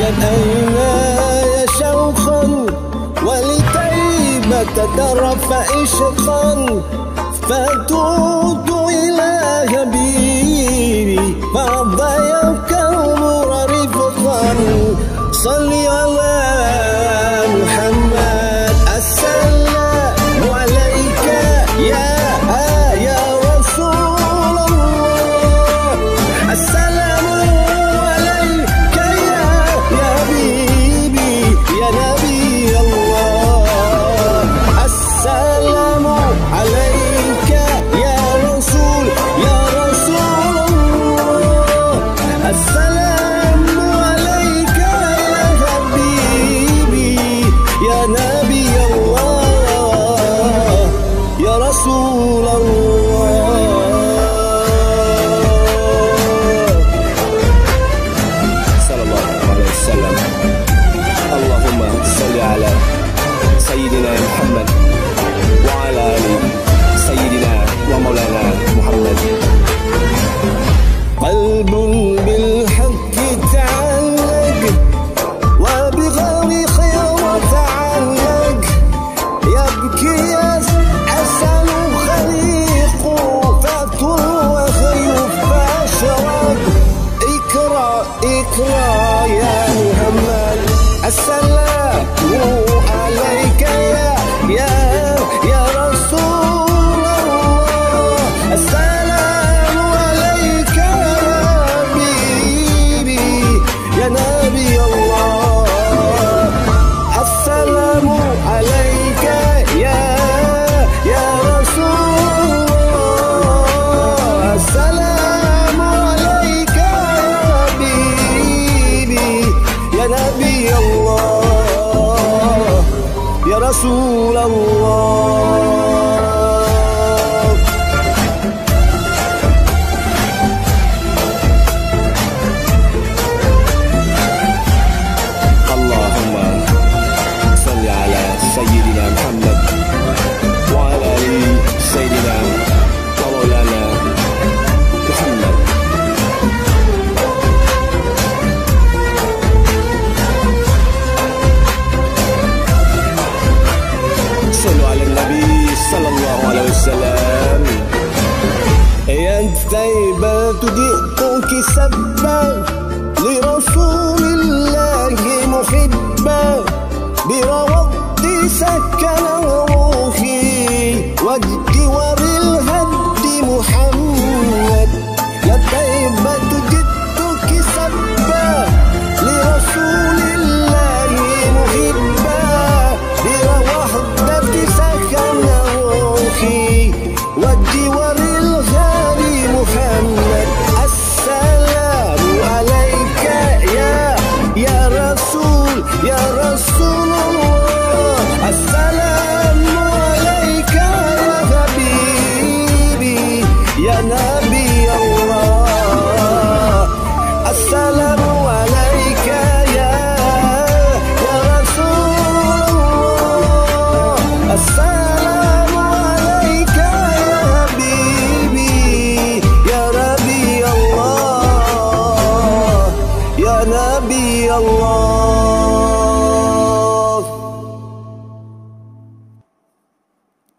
كان أيناي شوقا ولكي تترف عشقا فتوت إلى كبيري فضي Oh. 告诉了我。السلام. يا التيبات جئتك سبا لرسول الله.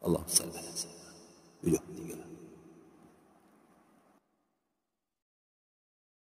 Allah'ım salli ala seyyidina. Biliyorum.